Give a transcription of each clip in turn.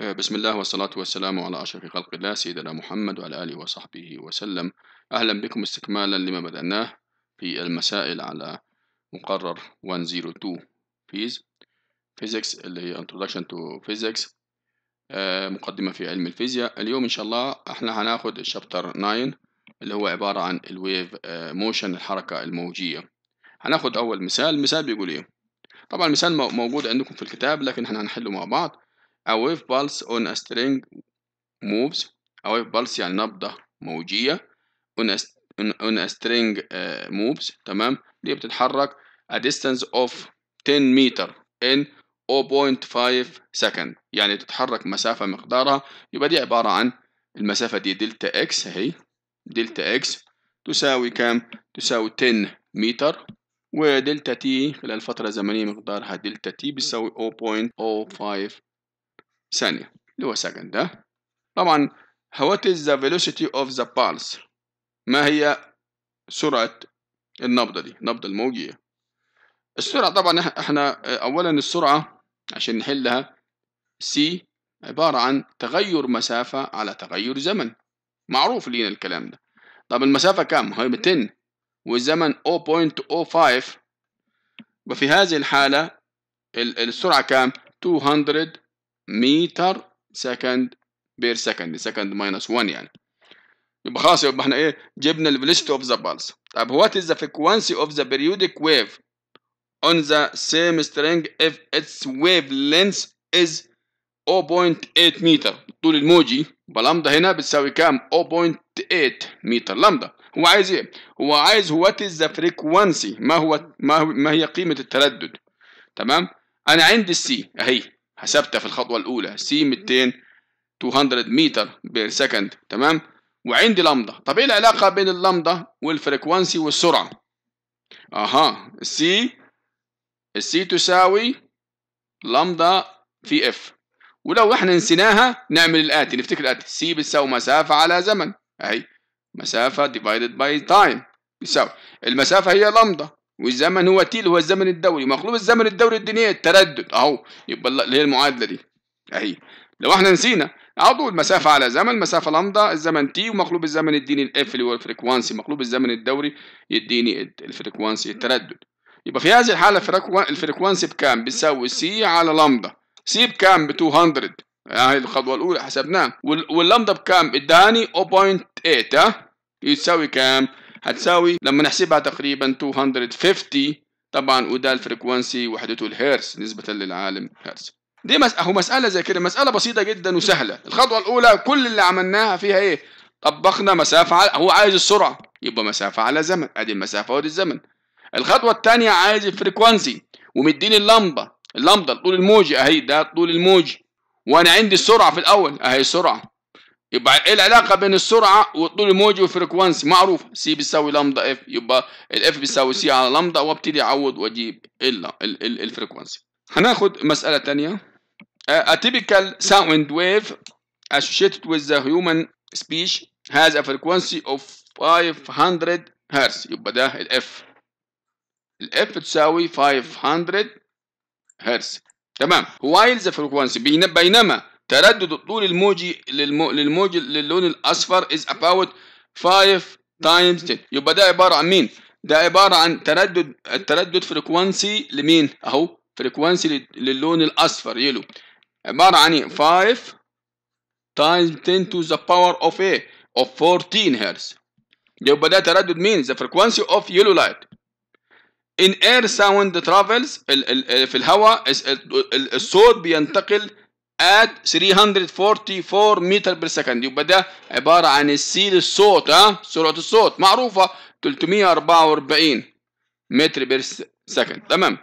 بسم الله والصلاة والسلام على أشرف خلق الله سيدنا محمد وعلى آله وصحبه وسلم. أهلا بكم استكمالا لما بدأناه في المسائل على مقرر 102 Phys Physics. اللي هي Introduction to Physics. آه، مقدمة في علم الفيزياء. اليوم إن شاء الله إحنا هناخد ال chapter 9 اللي هو عبارة عن ال wave motion الحركة الموجية. هناخد أول مثال. المثال بيقول إيه؟ طبعا المثال موجود عندكم في الكتاب لكن إحنا هنحله مع بعض. A wave pulse on a string moves. A wave pulse يعني نبضة موجية. On a, on a string uh, moves. تمام؟ دي بتتحرك a distance of 10 meter in 0.5 second. يعني تتحرك مسافة مقدارها. يبقى دي عبارة عن المسافة دي delta x أهي. delta x تساوي كام؟ تساوي 10 متر و delta t خلال فترة زمنية مقدارها delta t بيساوي 0.05 ثانية اللي هو second ده طبعا what is the velocity of the pulse ما هي سرعة النبضة دي النبضة الموجية؟ السرعة طبعا إحنا اولا السرعة عشان نحلها c عبارة عن تغير مسافة على تغير زمن. معروف لينا الكلام ده. طب المسافة كام؟ هي 200 والزمن 0.05 وفي هذه الحالة السرعة كام؟ 200 متر second per second second minus 1 يعني. يبقى خلاص يبقى إحنا إيه جبنا ال velocity of the pulse طب what is the frequency of the periodic wave on the same string if its wavelength is 0.8 متر طول الموجي يبقى لامدا هنا بتساوي كام؟ 0.8 متر لامدا هو عايز إيه؟ هو عايز what is the frequency ما ما, هو ما هي قيمة التردد؟ تمام؟ أنا عندي السي أهي. حسبتها في الخطوة الأولى سي 200 200 متر per second تمام؟ وعندي لامدا طب إيه العلاقة بين ال lambda وال frequency والسرعة؟ أها السي ال c تساوي لامدا في f ولو إحنا نسيناها نعمل الآتي نفتكر الآتي. سي بتساوي مسافة على زمن. أهي مسافة divided by time بيساوي المسافة هي لامدا والزمن هو t اللي هو الزمن الدوري. مقلوب الزمن الدوري اداني التردد. أهو يبقى اللي هي المعادلة دي. أهي. لو إحنا نسينا على طول مسافة على زمن مسافة لامدا الزمن t ومقلوب الزمن يديني ال f اللي هو ال frequency. مقلوب الزمن الدوري يديني ال frequency التردد. يبقى في هذه الحالة ال frequency بكام؟ بيساوي c على lambda c بكام؟ ب 200 هاي الخطوة الأولى حسبناها. واللامدا بكام؟ اداني 0.8 ها؟ يساوي كام؟ هتساوي لما نحسبها تقريبا 250 طبعا وده ال frequency وحدته الهرتز نسبة للعالم هرتز. دي مس... أهو مسألة زي كده مسألة بسيطة جدا وسهلة. الخطوة الأولى كل اللي عملناها فيها إيه؟ طبقنا مسافة على هو عايز السرعة يبقى مسافة على زمن أدي المسافة وأدي الزمن. الخطوة الثانية عايز ال frequency ومديني ال lambda. ال lambda طول الموجي أهي ده طول الموجي وأنا عندي السرعة في الأول أهي السرعة. يبقى إيه العلاقة بين السرعة والطول الموجي وال frequency معروف. c بيساوي lambda f يبقى ال f بيساوي c على لامدا وابتدي أعوض وأجيب ال frequency. هناخد مسألة ثانية a typical sound wave associated with the human speech has a frequency of 500 هرتز يبقى ده ال f ال f تساوي 500 هرتز تمام. While the frequency بينما تردد الطول الموجي للمو... للموج للون الأصفر is about 5 times 10 يبقى ده عبارة عن مين؟ ده عبارة عن تردد التردد frequency لمين؟ أهو frequency للون الأصفر yellow. عبارة عن 5 times 10 to the power of a of 14 hertz. يبقى ده تردد مين؟ the frequency of yellow light. In air sound travels ال ال في الهواء الصوت بينتقل at 344 متر per second يبقى ده عبارة عن السي للصوت ها؟ سرعة الصوت. معروفة 344 متر per second تمام.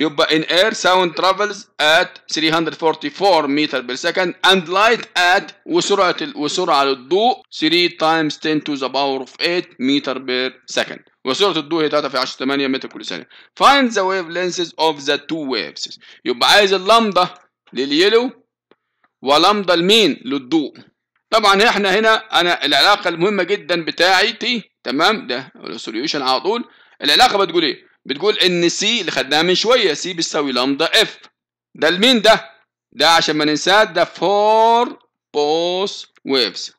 يبقى in air sound travels at 344 متر per second and light at وسرعة وسرعة للضوء 3 times 10 to the power of 8 متر per second وسرعة الضوء هي 3 في 10 8 متر كل ثانية find the wavelengths of the two waves. يبقى عايز ال lambda لل yellow و lambda لمين للضوء. طبعا إحنا هنا أنا العلاقة المهمة جدا بتاعتي تمام؟ ده ال solution على طول. العلاقة بتقول إيه؟ بتقول إن C اللي خدناها من شوية C بتساوي lambda F ده لمين ده؟ ده عشان ما ننساه ده for both waves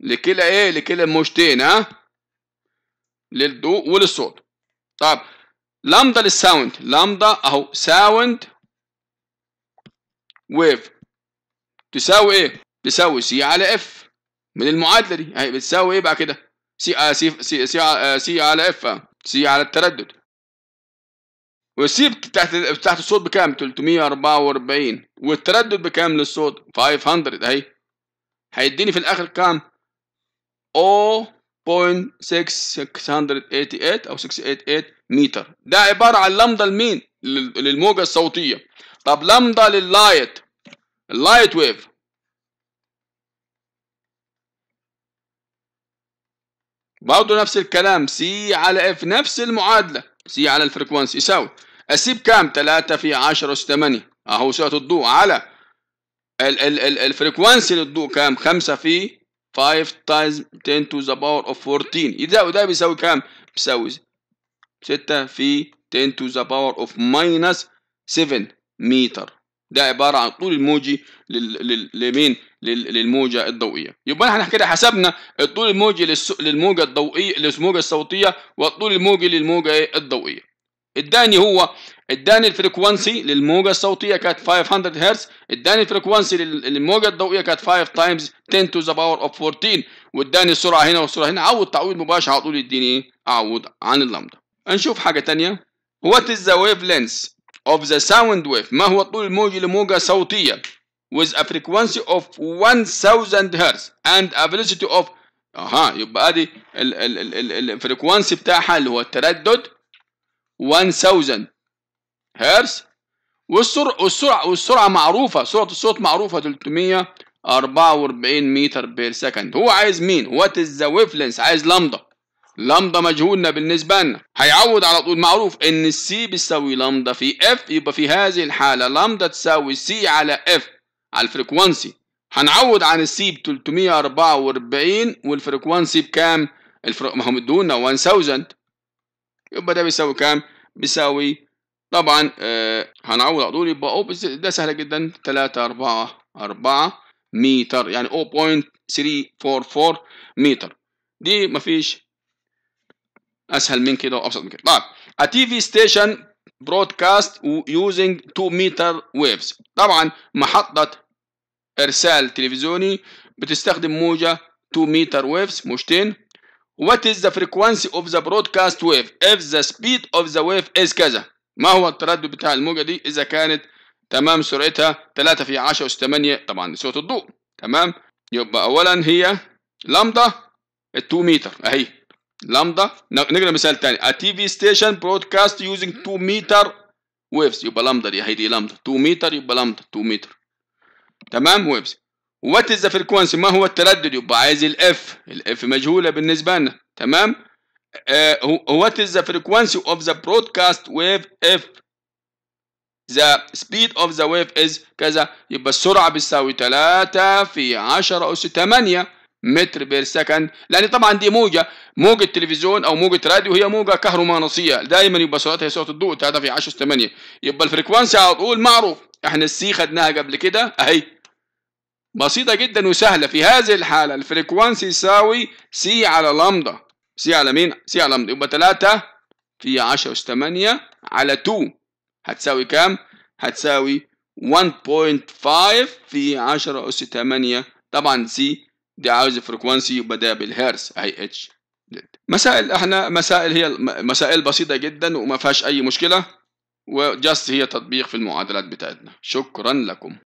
لكلا إيه؟ لكلا الموجتين ها؟ للضوء وللصوت. طب lambda لل sound lambda أهو sound wave. تساوي إيه؟ تساوي C على F من المعادلة دي. اهي بتساوي إيه بقى كده؟ سي آه سي سي سي, آه سي على اف آه. سي على التردد. وال C بتاعت بتاعت الصوت بكام؟ 344 والتردد بكام للصوت؟ 500 أهي. هيديني في الآخر كام؟ 0.688 أو 688 متر ده عبارة عن لمضه لمين؟ للموجة الصوتية. طب lambda لل light ال light wave. برضه نفس الكلام C على F نفس المعادلة. C على ال frequency. يساوي ال C بكام؟ 3 في 10 اس 8 أهو سرعة الضوء على ال ال ال ال frequency للضوء كام؟ 5 في 5 times 10 to the power of 14 يبقى ده بيساوي كام؟ بيساوي 6 في 10 to the power of minus 7 متر ده عبارة عن طول الموجي لمين؟ للموجة الضوئية. يبقى إحنا كده حسبنا الطول الموجي للموجة الضوئية للموجة الصوتية والطول الموجي للموجة الضوئية. اداني هو اداني ال frequency للموجة الصوتية كانت 500 هرتز. اداني ال frequency للموجة الضوئية كانت 5 times 10 to the power of 14 واداني السرعة هنا والسرعة هنا. عوض تعويض مباشر على طول يديني إيه؟ اعوض عن اللمدة. نشوف حاجة تانية. What is the wavelength of the sound wave. ما هو الطول الموجي لموجة صوتية؟ With a frequency of 1000 hertz and a velocity of أها يبقى ادي ال frequency بتاعها اللي هو التردد. 1000 هرتز والسرعة والسرعة والسرعة معروفة. سرعة الصوت معروفة 344 meter per second هو عايز مين؟ What is the wave عايز lambda lambda مجهولنا بالنسبة لنا. هيعوض على طول. معروف إن ال C بيساوي لمضة في F يبقى في هذه الحالة لمضة تساوي C على F على ال frequency هنعوض عن ال C ب 344 وال frequency بكام؟ الفرق ما هم ادونا 1000 يبقى ده بيساوي كام؟ بيساوي طبعا آه هنعوض على طول. يبقى أو ده سهله جدا. 3 4 4 متر يعني 0.344 متر دي مفيش أسهل من كده وأبسط من كده. طيب a TV station broadcast using 2 meter waves. طبعا محطة إرسال تلفزيوني بتستخدم موجة 2 meter waves موجتين What is the frequency of the broadcast wave if the speed of the wave is كذا. ما هو التردد بتاع الموجة دي؟ إذا كانت تمام سرعتها 3 في 10 أس 8 طبعا سرعة الضوء. تمام؟ يبقى أولا هي لامدا 2 متر أهي. لامدا نقرا مثال تاني. A TV station broadcast using 2 meter waves. يبقى لامدا دي. هي دي لامدا 2 متر يبقى لامدا 2 متر تمام؟ waves What is the frequency ما هو التردد؟ يبقى عايز ال F ال F مجهولة بالنسبة لنا. تمام؟ What is the frequency of the broadcast wave if the speed of the wave is كذا. يبقى السرعة بتساوي 3 في 10 اس 8 meter per second. لأن طبعا دي موجة موجة تلفزيون أو موجة راديو هي موجة كهرومغناطيسيه دايما يبقى سرعتها هي سرعه الضوء 3 في 10 اس 8 يبقى ال frequency على طول معروف. إحنا ال C خدناها قبل كده أهي. بسيطة جدا وسهلة. في هذه الحالة ال frequency يساوي C على lambda. C على مين؟ C على لامدا. يبقى 3 في 10 أس 8 على 2 هتساوي كام؟ هتساوي 1.5 في 10 أس 8 طبعا C دي عاوز frequency يبقى ده بالهرتز اهي H. مسائل إحنا مسائل هي مسائل بسيطة جدا وما فيهاش أي مشكلة و just هي تطبيق في المعادلات بتاعتنا. شكرا لكم.